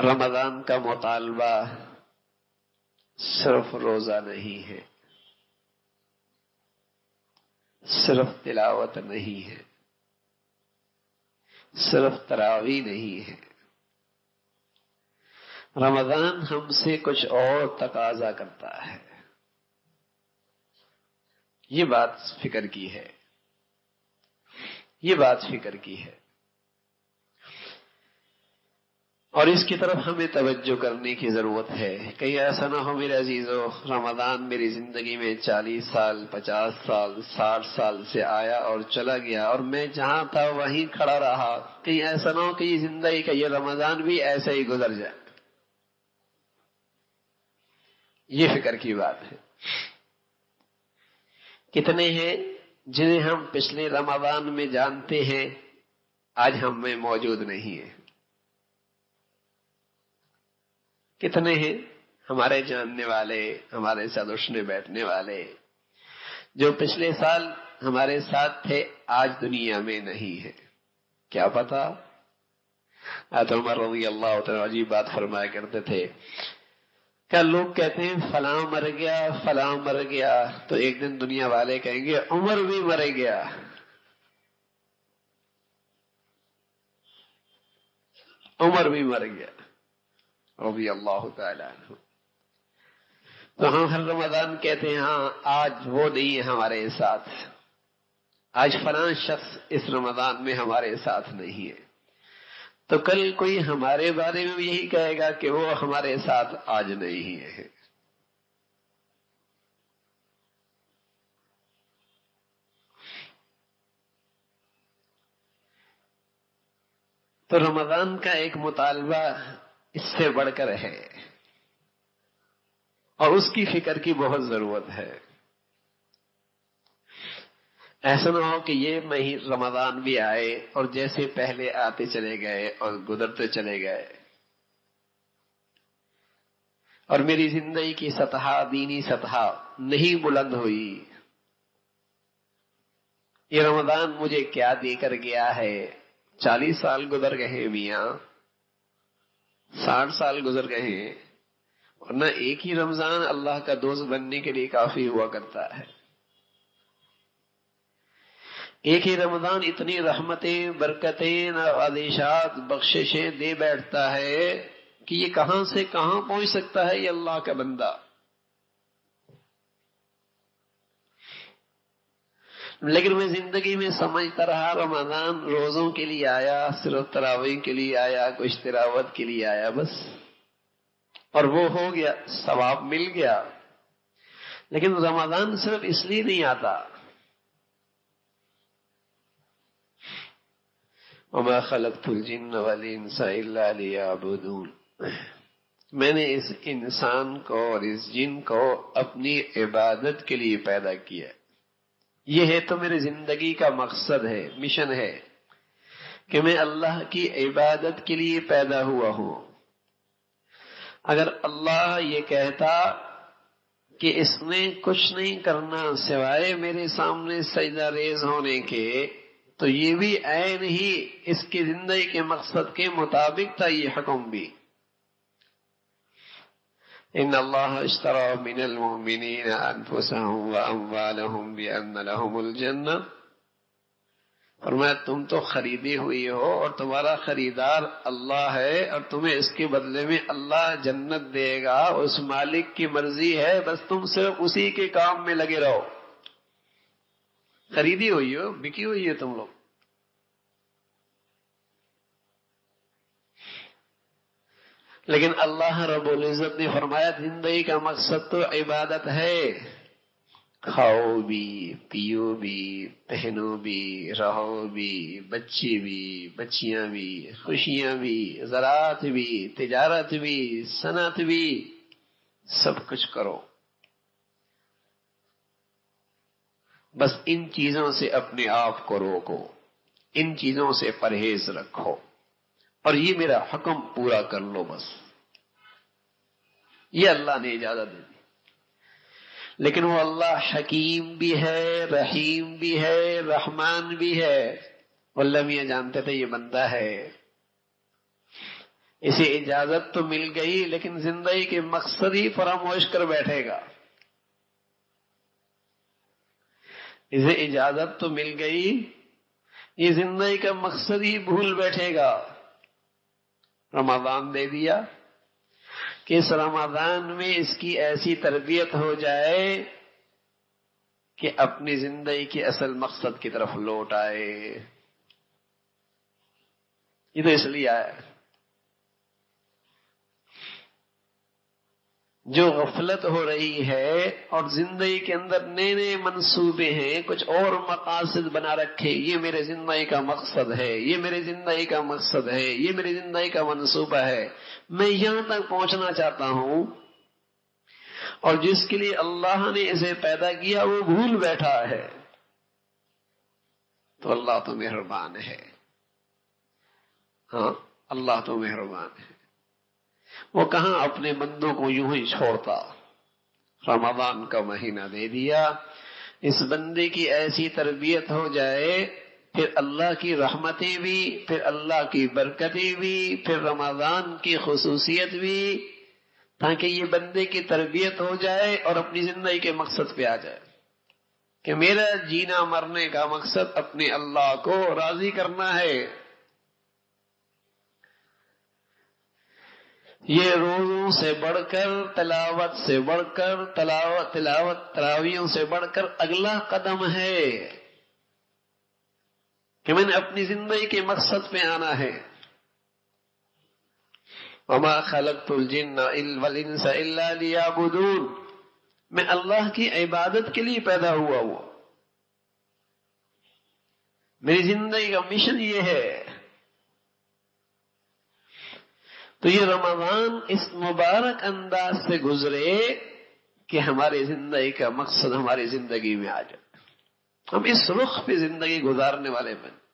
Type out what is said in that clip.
रमज़ान का मुतालबा सिर्फ़ रोजा नहीं है। सिर्फ़ तिलावत नहीं है। सिर्फ़ तरावी नहीं है। रमज़ान हमसे कुछ और तकाजा करता है। ये बात फ़िक्र की है। ये बात फ़िक्र की है। और इसकी तरफ़ हमें तवज्जो करने की ज़रूरत है। कहीं ऐसा ना हो मेरे अजीजो रमदान मेरी ज़िंदगी में चालीस साल, पचास साल, साठ साल से आया और चला गया और मैं जहाँ था वहीं खड़ा रहा। कहीं ऐसा ना हो कि ज़िंदगी का ये रमज़ान भी ऐसे ही गुजर जाए। ये फ़िक्र की बात है। कितने हैं जिन्हें हम पिछले रमज़ान में जानते हैं, आज हम में मौजूद नहीं है। कितने हैं? हमारे जानने वाले, हमारे साथ उठने बैठने वाले। जो पिछले साल हमारे साथ थे, आज दुनिया में नहीं है। क्या पता? उमर रज़ी अल्लाह अजीब बात फरमाया करते थे। क्या लोग कहते हैं, फला मर गया, फला मर गया तो एक दिन दुनिया वाले कहेंगे, उमर भी मर गया। उमर भी मर गया। रबी अल्लाह तो हम हर रमज़ान कहते हैं हाँ आज वो नहीं है हमारे साथ। आज फलां शख्स इस रमज़ान में हमारे साथ नहीं है। तो कल कोई हमारे बारे में यही कहेगा कि वो हमारे साथ आज नहीं है। तो रमज़ान का एक मुतालबा इससे बढ़कर है। और उसकी फ़िक्र की बहुत ज़रूरत है। ऐसा ना हो कि ये मही रमज़ान भी आए और जैसे पहले आते चले गए और गुजरते चले गए। और मेरी ज़िंदगी की सतह, दीनी सतह नहीं बुलंद हुई। ये रमज़ान मुझे क्या देकर गया है? चालीस साल गुजर गए मिया। साठ साल गुजर गए हैं और न एक ही रमज़ान अल्लाह का दोस्त बनने के लिए काफ़ी हुआ करता है। एक ही रमज़ान इतनी रहमतें, बरकतें आदेशात बख्शिशें दे बैठता है कि ये कहाँ से कहाँ पहुँच सकता है ये अल्लाह का बंदा। लेकिन मैं ज़िंदगी में समझता रहा, रमज़ान रोजों के लिए आया, सिर्फ़ तरावी के लिए आया, कुछ तिरावत के लिए आया, बस। और वो हो गया, सवाब मिल गया। लेकिन रमज़ान सिर्फ़ इसलिए नहीं आता। खलकतुल जिन्न वाली मैंने इस इंसान को और इस जिन को अपनी इबादत के लिए पैदा किया ये है तो मेरी ज़िंदगी का मकसद है, मिशन है कि मैं अल्लाह की इबादत के लिए पैदा हुआ हूँ। अगर अल्लाह ये कहता कि इसमें कुछ नहीं करना सिवाय मेरे सामने सजदा रेज होने के तो ये भी ऐन ही इसकी ज़िंदगी के मकसद के मुताबिक था ये हकुम भी। इन अल्लाह मिनलमिन फरमाया तुम तो खरीदी हुई हो और तुम्हारा खरीदार अल्लाह है और तुम्हें इसके बदले में अल्लाह जन्नत देगा उस मालिक की मर्ज़ी है बस तुम सिर्फ़ उसी के काम में लगे रहो खरीदी हुई हो बिकी हुई है तुम लोग लेकिन अल्लाह रबुल इज़्ज़त ने फरमाया, ज़िंदगी का मकसद तो इबादत है। खाओ भी, पियो भी, पहनो भी, रहो भी, बच्चे भी, बच्चियाँ भी, खुशियाँ भी, ज़रात भी, तिजारत भी, सनत भी, सब कुछ करो। बस इन चीज़ों से अपने आप को रोको, इन चीज़ों से परहेज रखो। और ये मेरा हकम पूरा कर लो बस। ये अल्लाह ने इजाज़त दे दी। लेकिन वो अल्लाह हकीम भी है, रहीम भी है, रहमान भी है। वल्लभ ये जानते थे ये बंदा है। इसे इजाज़त तो मिल गई, लेकिन ज़िंदगी के मकसद ही फरामोश कर बैठेगा। इसे इजाज़त तो मिल गई, ये ज़िंदगी का मकसद ही भूल बैठेगा। रमादान दे दिया। कि इस रमादान में इसकी ऐसी तरबियत हो जाए कि अपनी ज़िंदगी के असल मकसद की तरफ़ लौट आए? ये तो इसलिए आया। जो गफलत हो रही है और ज़िंदगी के अंदर नए नए मंसूबे हैं, कुछ और मकासद बना रखे, ये मेरे ज़िंदगी का मकसद है, ये मेरे ज़िंदगी का मकसद है, ये मेरी ज़िंदगी का मंसूबा है। मैं यहाँ तक पहुँचना चाहता हूँ और जिसके लिए अल्लाह ने इसे पैदा किया, वो भूल बैठा है। तो अल्लाह तो मेहरबान है। हाँ अल्लाह तो मेहरबान है। वो कहा अपने बंदों को यूँ ही छोड़ता। रमादान का महीना दे दिया। इस बंदे की ऐसी तरबियत हो जाए, फिर अल्लाह की रहमतें भी, फिर अल्लाह की बरकतें भी, फिर रमादान की खसूसियत भी, ताकि ये बंदे की तरबियत हो जाए और अपनी ज़िंदगी के मकसद पे आ जाए। कि मेरा जीना मरने का मकसद अपने अल्लाह को राज़ी करना है। ये रोजों से बढ़कर, तलावत से बढ़कर, तलावत, तिलावत, तरावियों से बढ़कर अगला कदम है कि मैंने अपनी ज़िंदगी के मकसद पे आना है। वमा खलकतुलजिन्नबुदून मैं अल्लाह की इबादत के लिए पैदा हुआ हुआ मेरी ज़िंदगी का मिशन ये है तो ये रमज़ान इस मुबारक अंदाज से गुजरे कि हमारी ज़िंदगी का मकसद हमारी ज़िंदगी में आ जाए। हम इस रुख पे ज़िंदगी गुजारने वाले बने